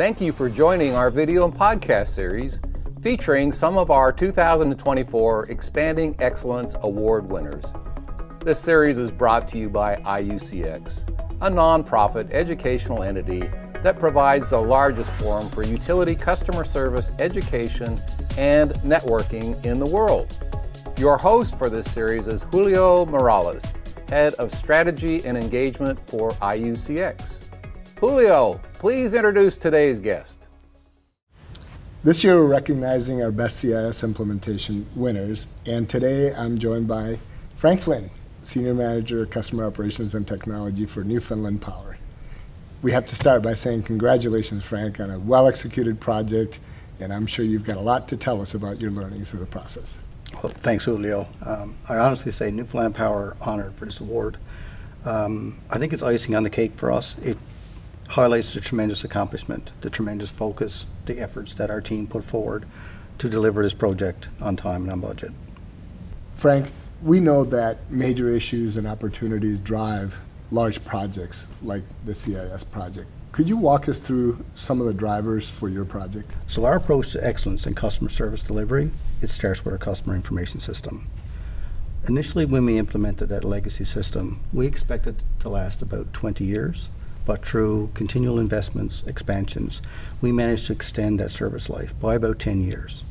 Thank you for joining our video and podcast series featuring some of our 2024 Expanding Excellence Award winners. This series is brought to you by IUCX, a nonprofit educational entity that provides the largest forum for utility customer service, education, and networking in the world. Your host for this series is Julio Morales, Head of Strategy and Engagement for IUCX. Julio, please introduce today's guest. This year we're recognizing our best CIS implementation winners, and today I'm joined by Frank Flynn, Senior Manager, Customer Operations and Technology for Newfoundland Power. We have to start by saying congratulations, Frank, on a well-executed project, and I'm sure you've got a lot to tell us about your learnings of the process. Well, thanks, Julio. Um, I honestly say Newfoundland Power honored for this award. Um, I think it's icing on the cake for us. It highlights the tremendous accomplishment, the tremendous focus, the efforts that our team put forward to deliver this project on time and on budget. Frank, we know that major issues and opportunities drive large projects like the CIS project. Could you walk us through some of the drivers for your project? So our approach to excellence in customer service delivery, it starts with our customer information system. Initially, when we implemented that legacy system, we expected it to last about 20 years but through continual investments, expansions, we managed to extend that service life by about 10 years.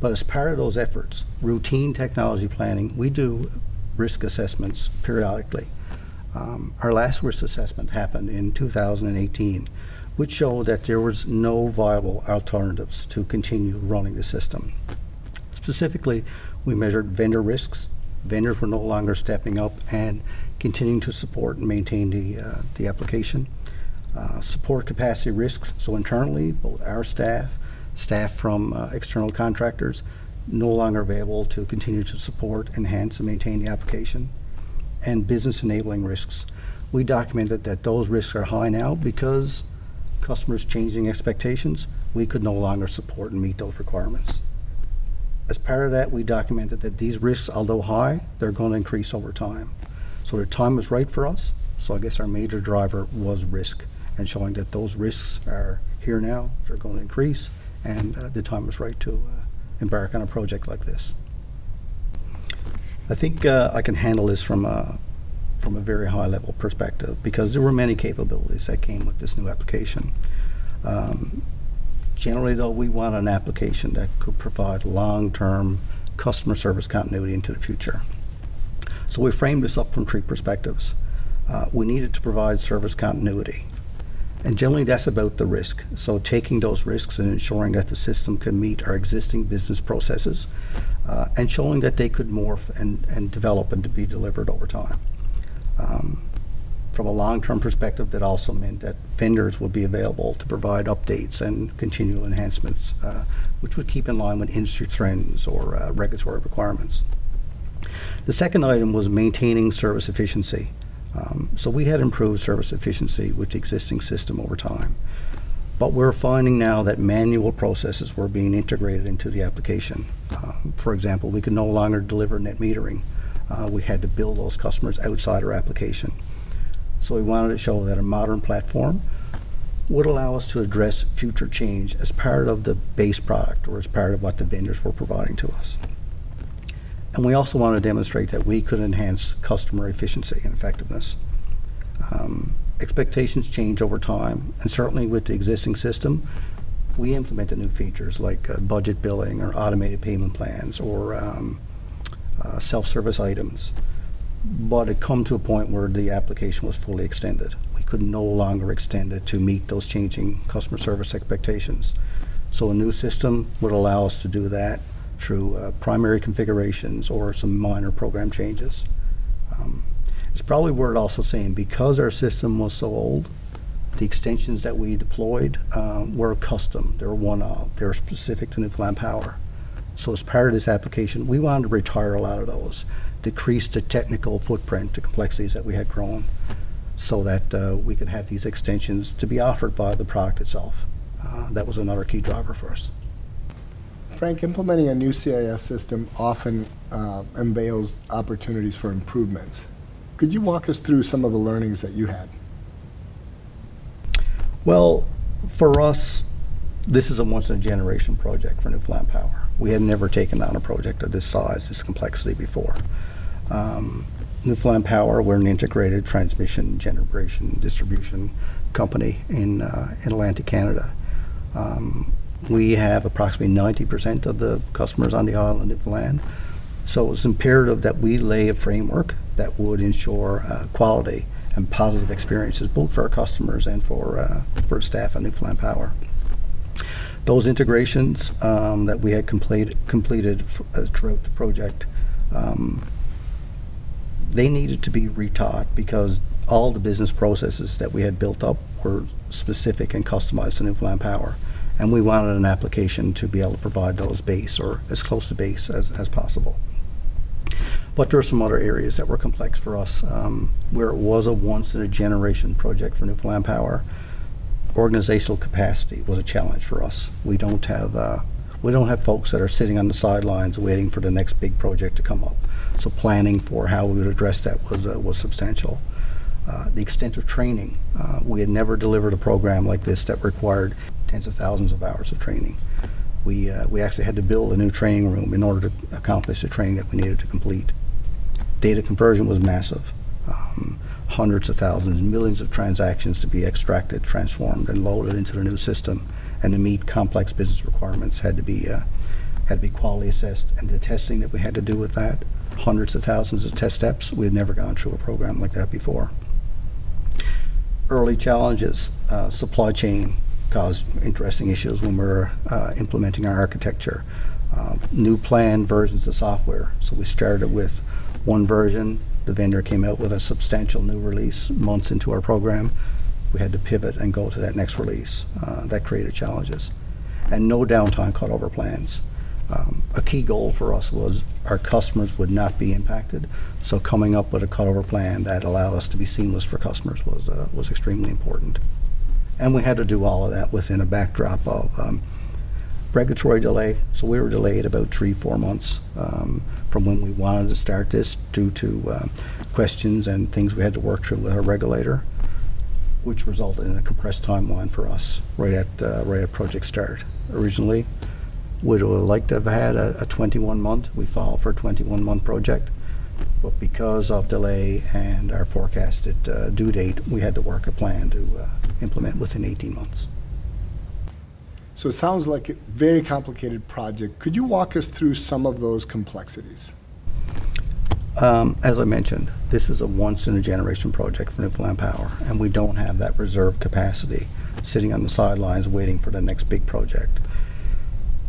But as part of those efforts, routine technology planning, we do risk assessments periodically. Um, our last risk assessment happened in 2018, which showed that there was no viable alternatives to continue running the system. Specifically, we measured vendor risks. Vendors were no longer stepping up and continuing to support and maintain the, uh, the application. Uh, support capacity risks, so internally, both our staff, staff from uh, external contractors, no longer available to continue to support, enhance, and maintain the application. And business enabling risks. We documented that those risks are high now because customers changing expectations, we could no longer support and meet those requirements. As part of that, we documented that these risks, although high, they're going to increase over time. So the time was right for us. So I guess our major driver was risk and showing that those risks are here now, they're going to increase, and uh, the time was right to uh, embark on a project like this. I think uh, I can handle this from a, from a very high level perspective because there were many capabilities that came with this new application. Um, generally, though, we want an application that could provide long term customer service continuity into the future. So we framed this up from three perspectives. Uh, we needed to provide service continuity. And generally, that's about the risk. So, taking those risks and ensuring that the system can meet our existing business processes uh, and showing that they could morph and, and develop and to be delivered over time. Um, from a long term perspective, that also meant that vendors would be available to provide updates and continual enhancements, uh, which would keep in line with industry trends or uh, regulatory requirements. The second item was maintaining service efficiency. Um, so we had improved service efficiency with the existing system over time. But we're finding now that manual processes were being integrated into the application. Um, for example, we could no longer deliver net metering. Uh, we had to build those customers outside our application. So we wanted to show that a modern platform would allow us to address future change as part of the base product or as part of what the vendors were providing to us. And we also want to demonstrate that we could enhance customer efficiency and effectiveness. Um, expectations change over time, and certainly with the existing system, we implemented new features like uh, budget billing or automated payment plans or um, uh, self-service items. But it come to a point where the application was fully extended. We could no longer extend it to meet those changing customer service expectations. So a new system would allow us to do that through uh, primary configurations or some minor program changes. Um, it's probably worth also saying because our system was so old, the extensions that we deployed um, were custom. They were one-off. They were specific to Newfoundland Power. So as part of this application, we wanted to retire a lot of those, decrease the technical footprint, the complexities that we had grown, so that uh, we could have these extensions to be offered by the product itself. Uh, that was another key driver for us. Frank, implementing a new CIS system often uh, unveils opportunities for improvements. Could you walk us through some of the learnings that you had? Well, For us, this is a once-in-a-generation project for Newfoundland Power. We had never taken on a project of this size, this complexity before. Um, Newfoundland Power, we're an integrated transmission, generation, distribution company in, uh, in Atlantic Canada. Um, we have approximately 90% of the customers on the island of Newfoundland. So it's imperative that we lay a framework that would ensure uh, quality and positive experiences both for our customers and for, uh, for staff at Newfoundland Power. Those integrations um, that we had completed, completed uh, throughout the project, um, they needed to be retaught because all the business processes that we had built up were specific and customized to Newfoundland Power. And we wanted an application to be able to provide those base or as close to base as, as possible. But there are some other areas that were complex for us. Um, where it was a once in a generation project for Newfoundland Power, organizational capacity was a challenge for us. We don't have uh, we don't have folks that are sitting on the sidelines waiting for the next big project to come up. So planning for how we would address that was uh, was substantial. Uh, the extent of training, uh, we had never delivered a program like this that required tens of thousands of hours of training. We uh, we actually had to build a new training room in order to accomplish the training that we needed to complete. Data conversion was massive. Um, hundreds of thousands, millions of transactions to be extracted, transformed, and loaded into the new system, and to meet complex business requirements had to be uh, had to be quality assessed, and the testing that we had to do with that, hundreds of thousands of test steps. We had never gone through a program like that before. Early challenges, uh, supply chain caused interesting issues when we were uh, implementing our architecture. Uh, new plan versions of software. So we started with one version. The vendor came out with a substantial new release months into our program. We had to pivot and go to that next release. Uh, that created challenges. And no downtime cutover plans. Um, a key goal for us was our customers would not be impacted. So coming up with a cutover plan that allowed us to be seamless for customers was, uh, was extremely important. And we had to do all of that within a backdrop of um, regulatory delay. So we were delayed about three, four months um, from when we wanted to start this due to uh, questions and things we had to work through with our regulator, which resulted in a compressed timeline for us right at uh, right at project start. Originally, would have liked to have had a, a 21 month. We filed for a 21 month project, but because of delay and our forecasted uh, due date, we had to work a plan to uh, implement within 18 months. So it sounds like a very complicated project. Could you walk us through some of those complexities? Um, as I mentioned, this is a once in a generation project for Newfoundland Power, and we don't have that reserve capacity sitting on the sidelines waiting for the next big project.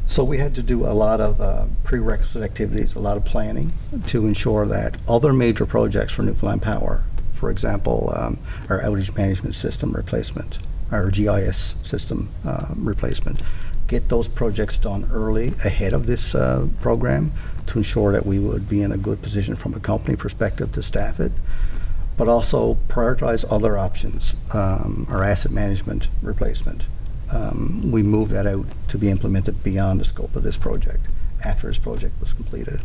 So we had to do a lot of uh, prerequisite activities, a lot of planning to ensure that other major projects for Newfoundland Power, for example, um, our outage management system replacement, our GIS system uh, replacement, get those projects done early ahead of this uh, program to ensure that we would be in a good position from a company perspective to staff it, but also prioritize other options, um, our asset management replacement. Um, we moved that out to be implemented beyond the scope of this project after this project was completed.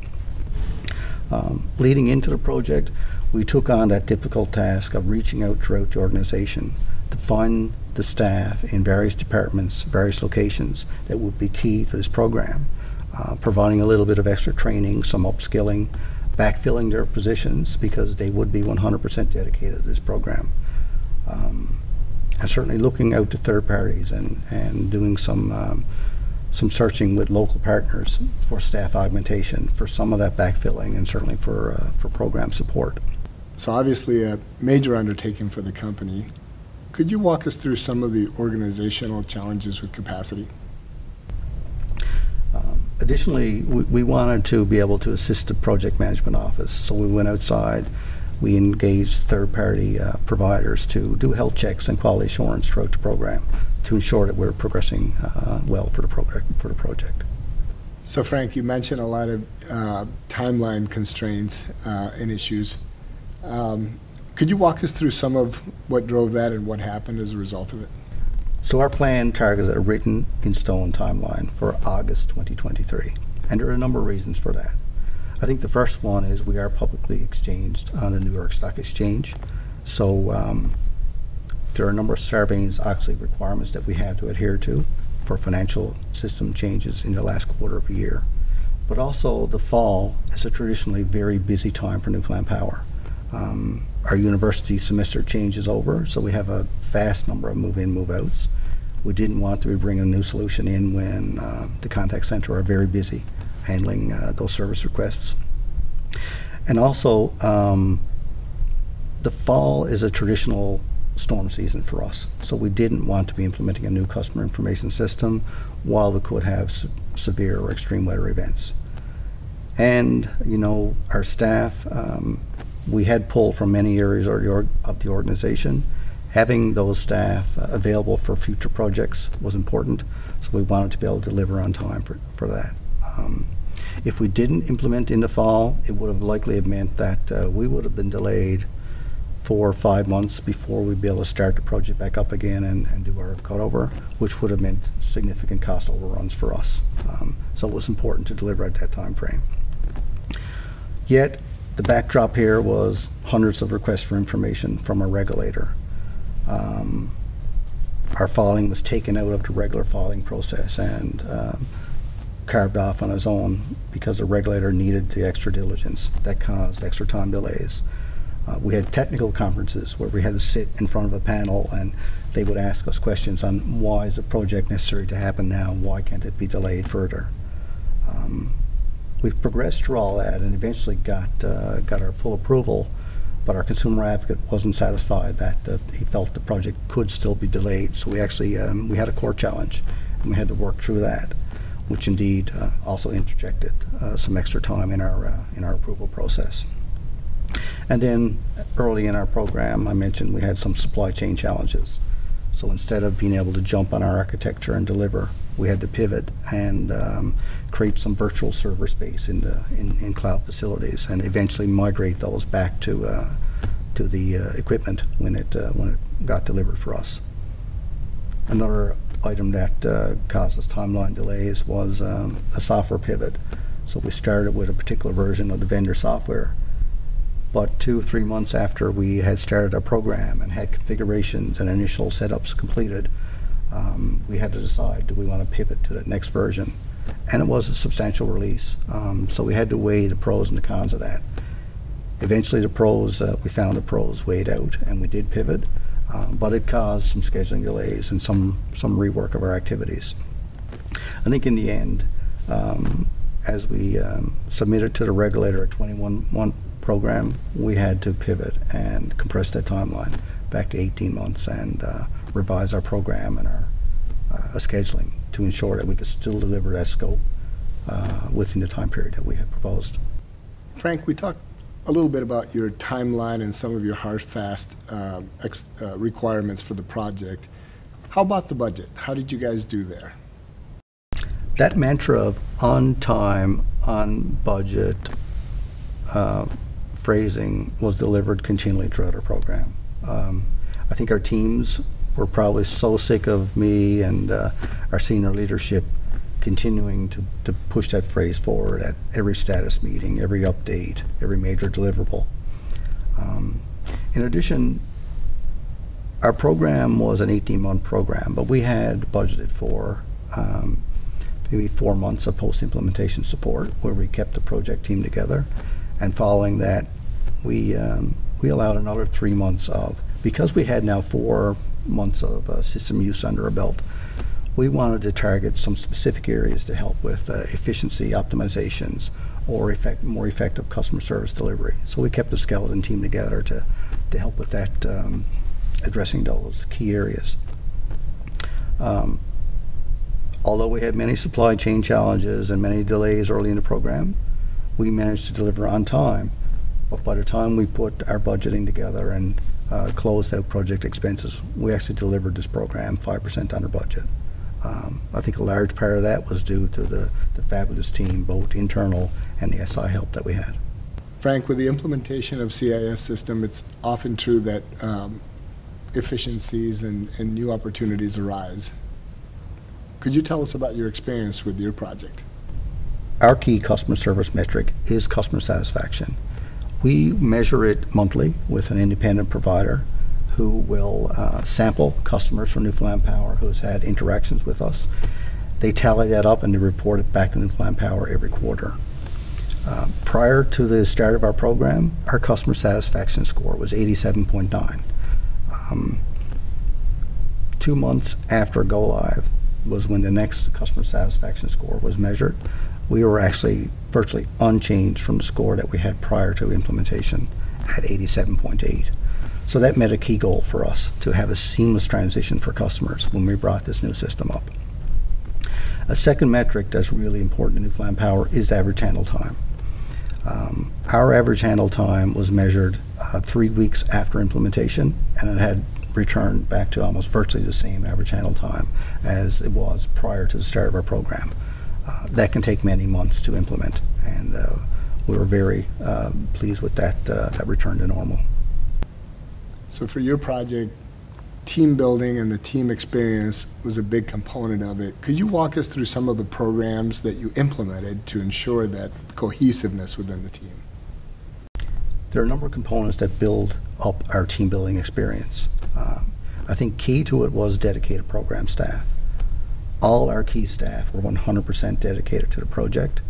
Um, leading into the project, we took on that difficult task of reaching out throughout the organization to find the staff in various departments, various locations that would be key for this program, uh, providing a little bit of extra training, some upskilling, backfilling their positions because they would be 100% dedicated to this program. Um, and certainly looking out to third parties and, and doing some um, some searching with local partners for staff augmentation for some of that backfilling and certainly for uh, for program support. So obviously a major undertaking for the company. Could you walk us through some of the organizational challenges with capacity? Um, additionally, we, we wanted to be able to assist the project management office, so we went outside. We engaged third-party uh, providers to do health checks and quality assurance throughout the program to ensure that we're progressing uh, well for the program for the project. So Frank, you mentioned a lot of uh, timeline constraints uh, and issues. Um, could you walk us through some of what drove that and what happened as a result of it? So our plan targeted a written in stone timeline for August 2023, and there are a number of reasons for that. I think the first one is we are publicly exchanged on the New York Stock Exchange, so um, there are a number of Sarbanes-Oxley requirements that we have to adhere to for financial system changes in the last quarter of a year. But also, the fall is a traditionally very busy time for Newfoundland Power. Um, our university semester changes over, so we have a vast number of move-in, move-outs. We didn't want to be bringing a new solution in when uh, the contact center are very busy handling uh, those service requests. And also, um, the fall is a traditional storm season for us, so we didn't want to be implementing a new customer information system while we could have se severe or extreme weather events. And, you know, our staff, um, we had pulled from many areas of the, of the organization. Having those staff uh, available for future projects was important, so we wanted to be able to deliver on time for, for that. Um, if we didn't implement in the fall, it would have likely have meant that uh, we would have been delayed four or five months before we'd be able to start the project back up again and, and do our cutover, which would have meant significant cost overruns for us. Um, so it was important to deliver at that time frame. Yet, the backdrop here was hundreds of requests for information from our regulator. Um, our filing was taken out of the regular filing process and um, carved off on his own because the regulator needed the extra diligence that caused extra time delays. Uh, we had technical conferences where we had to sit in front of a panel and they would ask us questions on why is the project necessary to happen now, why can't it be delayed further. Um, we progressed through all that and eventually got uh, got our full approval, but our consumer advocate wasn't satisfied that uh, he felt the project could still be delayed. So we actually um, we had a court challenge, and we had to work through that, which indeed uh, also interjected uh, some extra time in our uh, in our approval process. And then early in our program, I mentioned we had some supply chain challenges. So instead of being able to jump on our architecture and deliver, we had to pivot and um, create some virtual server space in the in, in, cloud facilities, and eventually migrate those back to uh, to the uh, equipment when it uh, when it got delivered for us. Another item that uh, caused us timeline delays was um, a software pivot. So we started with a particular version of the vendor software but two, or three months after we had started our program and had configurations and initial setups completed, um, we had to decide, do we want to pivot to the next version? And it was a substantial release. Um, so we had to weigh the pros and the cons of that. Eventually the pros, uh, we found the pros weighed out and we did pivot, um, but it caused some scheduling delays and some, some rework of our activities. I think in the end, um, as we um, submitted to the regulator a 21 one program, we had to pivot and compress that timeline back to 18 months and uh, revise our program and our uh, scheduling to ensure that we could still deliver that scope uh, within the time period that we had proposed. Frank, we talked a little bit about your timeline and some of your hard, fast um, uh, requirements for the project. How about the budget? How did you guys do there? That mantra of on time, on budget, uh, phrasing was delivered continually throughout our program. Um, I think our teams were probably so sick of me and uh, our senior leadership continuing to, to push that phrase forward at every status meeting, every update, every major deliverable. Um, in addition, our program was an 18-month program, but we had budgeted for um, maybe four months of post-implementation support where we kept the project team together. And following that, we um, we allowed another three months of because we had now four months of uh, system use under our belt. We wanted to target some specific areas to help with uh, efficiency optimizations or effect, more effective customer service delivery. So we kept the skeleton team together to to help with that, um, addressing those key areas. Um, although we had many supply chain challenges and many delays early in the program, we managed to deliver on time but by the time we put our budgeting together and uh, closed out project expenses, we actually delivered this program 5% under budget. Um, I think a large part of that was due to the, the fabulous team, both internal and the SI help that we had. Frank, with the implementation of CIS system, it's often true that um, efficiencies and, and new opportunities arise. Could you tell us about your experience with your project? Our key customer service metric is customer satisfaction. We measure it monthly with an independent provider who will uh, sample customers from Newfoundland Power who's had interactions with us. They tally that up and they report it back to Newfoundland Power every quarter. Uh, prior to the start of our program, our customer satisfaction score was 87.9. Um, two months after go live was when the next customer satisfaction score was measured. We were actually virtually unchanged from the score that we had prior to implementation at 87.8. So that met a key goal for us to have a seamless transition for customers when we brought this new system up. A second metric that's really important in Newfoundland Power is average handle time. Um, our average handle time was measured uh, three weeks after implementation, and it had returned back to almost virtually the same average handle time as it was prior to the start of our program. Uh, that can take many months to implement, and uh, we were very uh, pleased with that, uh, that return to normal. So for your project, team building and the team experience was a big component of it. Could you walk us through some of the programs that you implemented to ensure that cohesiveness within the team? There are a number of components that build up our team building experience. Uh, I think key to it was dedicated program staff. All our key staff were 100% dedicated to the project.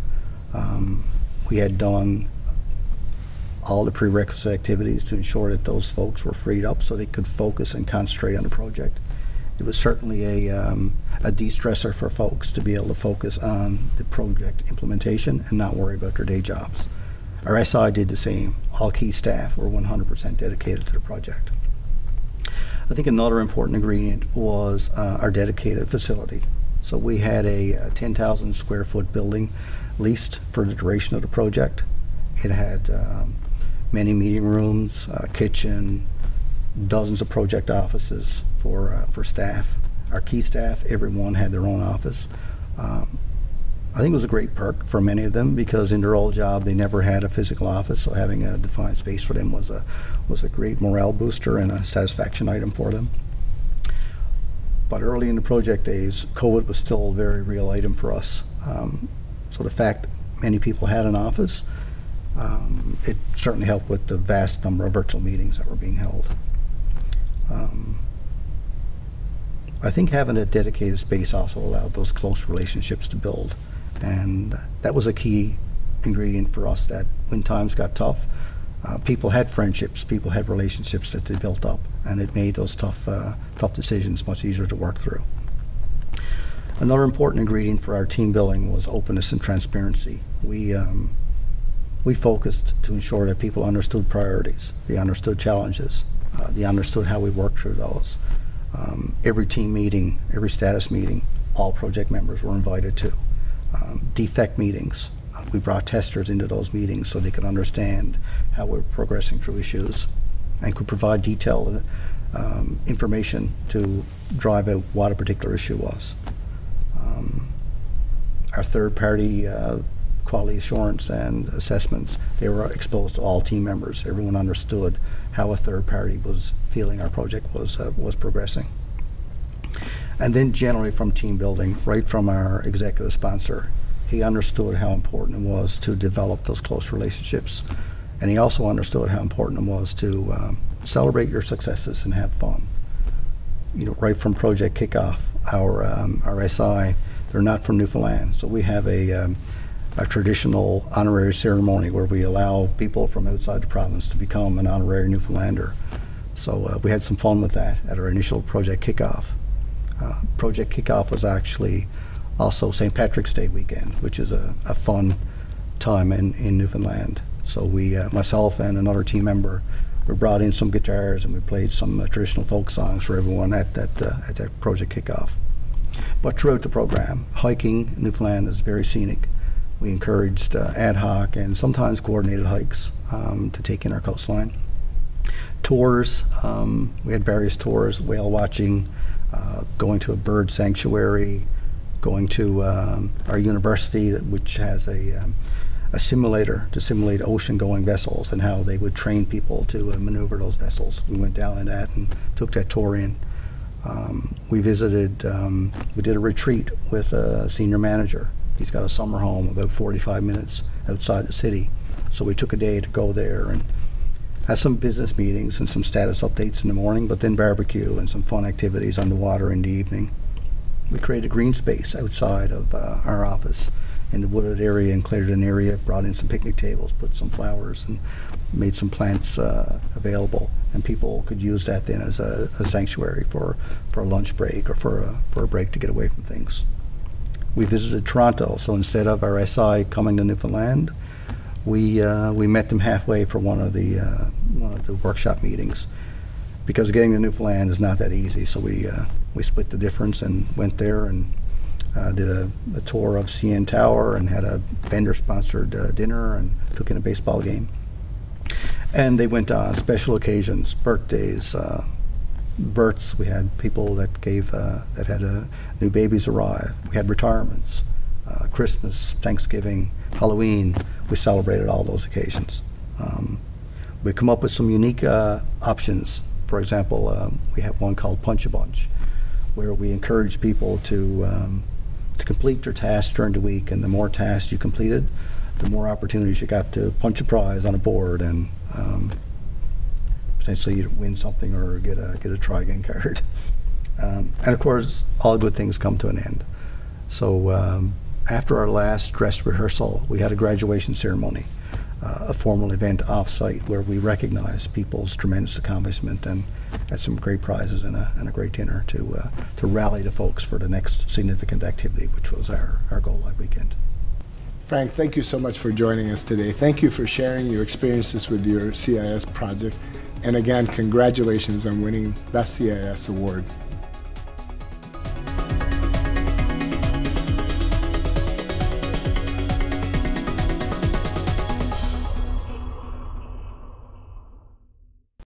Um, we had done all the prerequisite activities to ensure that those folks were freed up so they could focus and concentrate on the project. It was certainly a, um, a de-stressor for folks to be able to focus on the project implementation and not worry about their day jobs. Our SI did the same. All key staff were 100% dedicated to the project. I think another important ingredient was uh, our dedicated facility. So we had a, a 10,000 square foot building leased for the duration of the project. It had um, many meeting rooms, uh, kitchen, dozens of project offices for uh, for staff. Our key staff, everyone had their own office. Um, I think it was a great perk for many of them because in their old job they never had a physical office, so having a defined space for them was a was a great morale booster and a satisfaction item for them. But early in the project days, COVID was still a very real item for us. Um, so the fact many people had an office um, it certainly helped with the vast number of virtual meetings that were being held. Um, I think having a dedicated space also allowed those close relationships to build. And that was a key ingredient for us that when times got tough, uh, people had friendships, people had relationships that they built up, and it made those tough, uh, tough decisions much easier to work through. Another important ingredient for our team building was openness and transparency. We, um, we focused to ensure that people understood priorities, they understood challenges, uh, they understood how we worked through those. Um, every team meeting, every status meeting, all project members were invited to. Um, defect meetings, uh, we brought testers into those meetings so they could understand how we we're progressing through issues and could provide detailed um, information to drive out what a particular issue was. Um, our third party uh, quality assurance and assessments, they were exposed to all team members. Everyone understood how a third party was feeling our project was uh, was progressing. And then generally from team building, right from our executive sponsor, he understood how important it was to develop those close relationships. And he also understood how important it was to um, celebrate your successes and have fun. You know, right from project kickoff, our um, our SI, they're not from Newfoundland, so we have a um, a traditional honorary ceremony where we allow people from outside the province to become an honorary Newfoundlander. So uh, we had some fun with that at our initial project kickoff. Uh, project kickoff was actually also St. Patrick's Day weekend, which is a, a fun time in, in Newfoundland. So we, uh, myself and another team member, we brought in some guitars and we played some uh, traditional folk songs for everyone at that uh, at that project kickoff. But throughout the program, hiking in Newfoundland is very scenic. We encouraged uh, ad hoc and sometimes coordinated hikes um, to take in our coastline. Tours, um, we had various tours, whale watching, uh, going to a bird sanctuary, going to um, our university, which has a, um, a simulator to simulate ocean-going vessels and how they would train people to uh, maneuver those vessels. We went down in that and took that tour in. Um, we visited, um, we did a retreat with a senior manager He's got a summer home about 45 minutes outside the city. So we took a day to go there and Had some business meetings and some status updates in the morning, but then barbecue and some fun activities on the water in the evening. We created a green space outside of uh, our office in the wooded area and cleared an area, brought in some picnic tables, put some flowers, and made some plants uh, available. And people could use that then as a, a, sanctuary for, for a lunch break or for a, for a break to get away from things. We visited Toronto, so instead of our SI coming to Newfoundland, we, uh, we met them halfway for one of the, uh, one of the workshop meetings. Because getting to Newfoundland is not that easy, so we, uh, we split the difference and went there and uh, did a, a, tour of CN Tower and had a vendor-sponsored uh, dinner and took in a baseball game. And they went on special occasions, birthdays, uh, births. We had people that gave uh, that had uh, new babies arrive. We had retirements, uh, Christmas, Thanksgiving, Halloween. We celebrated all those occasions. Um, we come up with some unique options. For example, um, we have one called Punch a Bunch, where we encourage people to um, to complete their tasks during the week, and the more tasks you completed, the more opportunities you got to punch a prize on a board and um, potentially win something or get a get a try again card. Um, and of course, all good things come to an end. So um, after our last dress rehearsal, we had a graduation ceremony, uh, a formal event off-site where we recognized people's tremendous accomplishment and had some great prizes and a, and a great dinner to, uh, to rally the folks for the next significant activity, which was our, our Go Live weekend. Frank, thank you so much for joining us today. Thank you for sharing your experiences with your CIS project. And again, congratulations on winning Best CIS Award